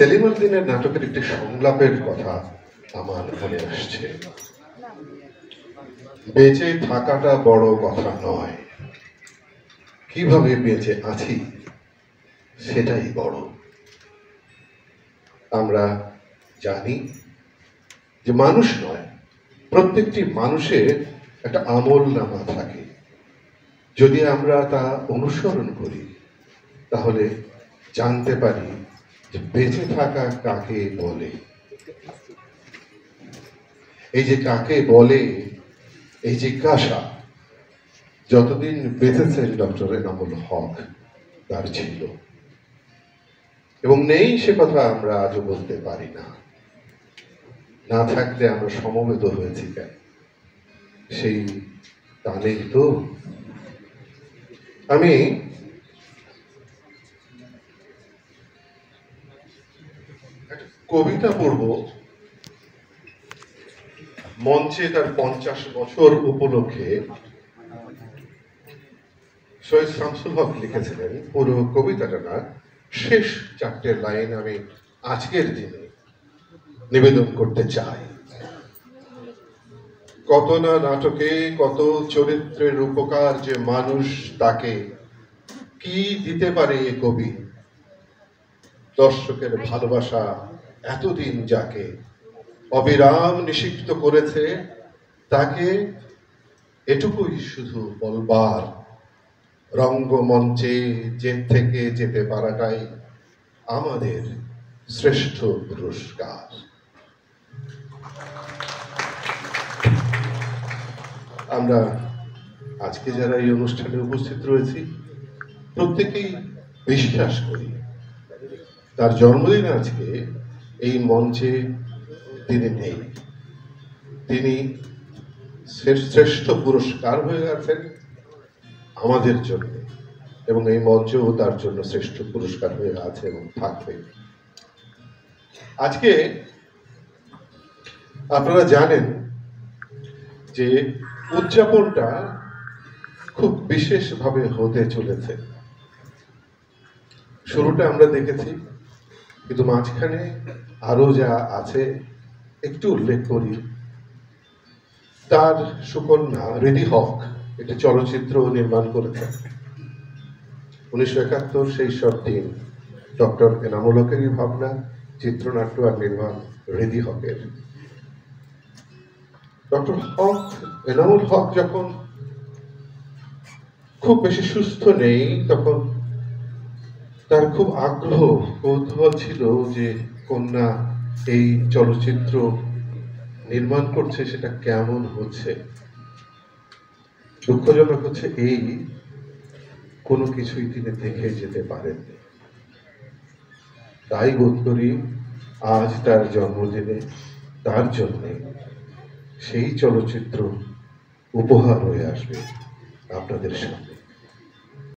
সেলিম দিনের নাটকের একটি সংলাপের কথা আমার মনে আসছে। বেঁচে থাকাটা বড় কথা নয়। কীভাবে বেঁচে আছি সেটাই বড়। আমরা জানি যে মানুষ নয়, প্রত্যেকটি মানুষের একটা আমল নামা থাকে। যদি আমরা তা অনুসরণ করি, তাহলে জানতে পারি বেঁচে থাকা কাকে বলে? এই যে কাকে বলে, এই জিজ্ঞাসা যতদিন বেঁচেছেন ডক্টর এনামুল হক, তার ছিল। এবং নেই সে কথা আমরা আজও বলতে পারি না। না থাকলে আমরা সমবেত হয়েছি কেন? সেই টানেই তো। আমি একটা কবিতা পড়ব মঞ্চে তার পঞ্চাশ বছর উপলক্ষে। সৈয়দ শামসুল হক লিখেছিলেন পুরো কবিতাটা না, শেষ চারটে লাইন আমি আজকের দিনে নিবেদন করতে চাই। কত না নাটকে, কত চরিত্রের উপকার যে মানুষ তাকে, কি দিতে পারে এ কবি? দর্শকের ভালোবাসা এতদিন যাকে অবিরাম নিষিক্ত করেছে, তাকে এটুকুই শুধু বলবার রঙ্গমঞ্চে যে থেকে যেতে পারাটাই আমাদের শ্রেষ্ঠ পুরস্কার। আমরা আজকে যারা এই অনুষ্ঠানে উপস্থিত রয়েছি, প্রত্যেকেই বিশ্বাস করি তার জন্মদিন আজকে এই মঞ্চে তিনি নেই। তিনি শ্রেষ্ঠ পুরস্কার হয়ে গেছেন আমাদের জন্য এবং এই মঞ্চেও তার জন্য শ্রেষ্ঠ পুরস্কার হয়ে আছে এবং থাকবে। আজকে আপনারা জানেন যে উদযাপনটা খুব বিশেষভাবে হতে চলেছে। শুরুটা আমরা দেখেছি। কিন্তু মাঝখানে আরও যা আছে, একটু উল্লেখ করি। তার সুকন্যা রেডি হক একটি চলচ্চিত্র নির্মাণ করেছেন। উনিশশো একাত্তর সেই সব দিন ডক্টর এনামুল হকেরই ভাবনা, চিত্রনাট্য আর নির্মাণ রেডি হকের। ডক্টর হক, এনামুল হক যখন খুব বেশি সুস্থ নেই, তখন তার খুব আগ্রহ কৌতূহল ছিল যে কন্যা এই চলচ্চিত্র নির্মাণ করছে, সেটা কেমন হচ্ছে? দুঃখজনক হচ্ছে এই কোনো কিছুই তিনি দেখে যেতে পারেননি। তাই বোধ করি আজ তার জন্মদিনে, তার জন্যে সেই চলচ্চিত্র উপহার হয়ে আসবে আপনাদের সামনে।